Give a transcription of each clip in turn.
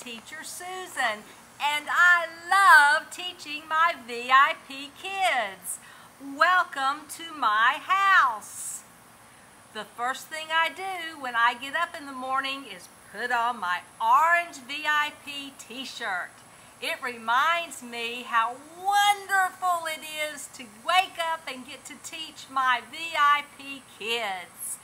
Teacher Susan, and I love teaching my VIP kids. Welcome to my house. The first thing I do when I get up in the morning is put on my orange VIP t-shirt. It reminds me how wonderful it is to wake up and get to teach my VIP kids.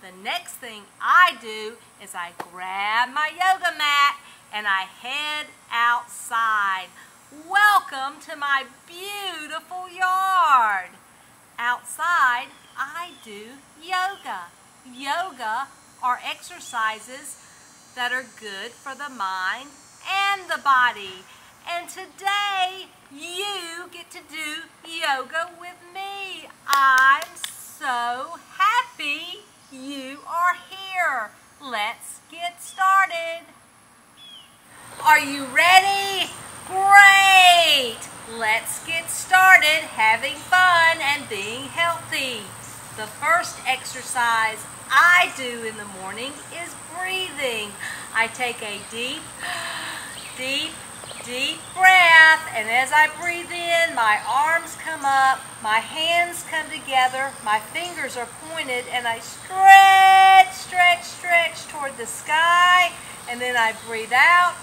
The next thing I do is I grab my yoga mat and I head outside. Welcome to my beautiful yard. Outside, I do yoga. Yoga are exercises that are good for the mind and the body. And today, you get to do yoga with me. I'm so happy you are here. Let's get started. Are you ready? Great! Let's get started having fun and being healthy. The first exercise I do in the morning is breathing. I take a deep deep, deep breath. And as I breathe in, my arms come up, my hands come together, my fingers are pointed, and I stretch, stretch, stretch toward the sky. And then I breathe out,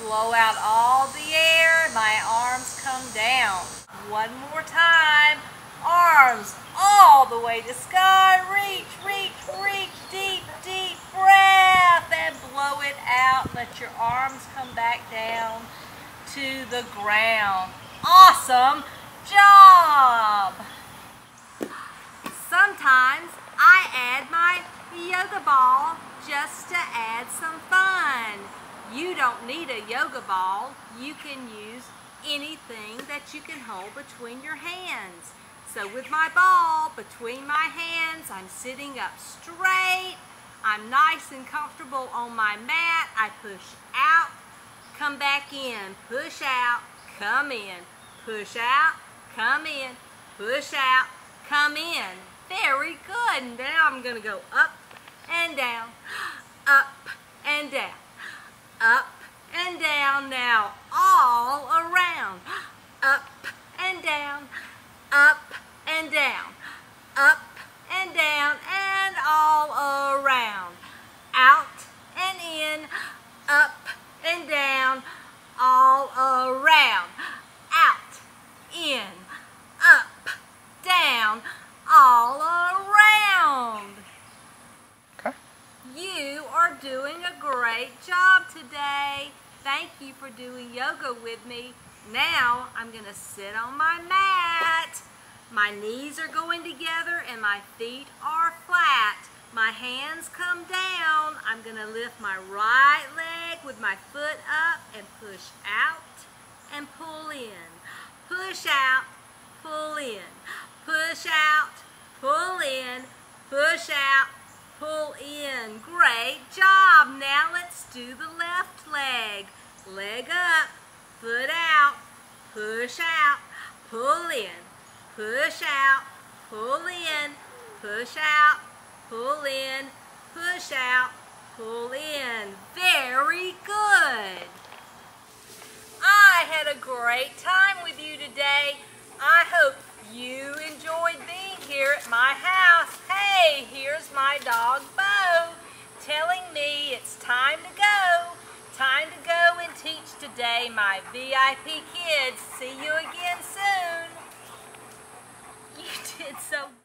blow out all the air, my arms come down. One more time. Arms all the way to sky. Reach, reach, reach. Deep, deep breath. And blow it out. Let your arms come back down to the ground. Awesome job. Sometimes I add my yoga ball just to add some fun. You don't need a yoga ball. You can use anything that you can hold between your hands. So with my ball between my hands, I'm sitting up straight. I'm nice and comfortable on my mat. I push out, come back in, push out, come in, push out, come in, push out, come in. Very good. Now I'm going to go up and down, up and down, up and down. Now all around, up and down, up and down, up and down, and all around, out and in, up and down, all around, out, in, up, down, all around. Okay. You are doing a great job today. Thank you for doing yoga with me. Now I'm going to sit on my mat. My knees are going together and my feet are flat. My hands come down. I'm going to lift my right leg with my foot up and push out and pull in. Push out, pull in. Push out, pull in. Push out, pull in. Great job. Now let's do the left leg. Leg up, foot out, push out, pull in push out, pull in, push out, pull in, push out, pull in. Very good. I had a great time with you today. I hope you enjoyed being here at my house. Hey, here's my dog Bo telling me it's time to go. Time to go and teach today, my VIP kids. See you again soon. You did so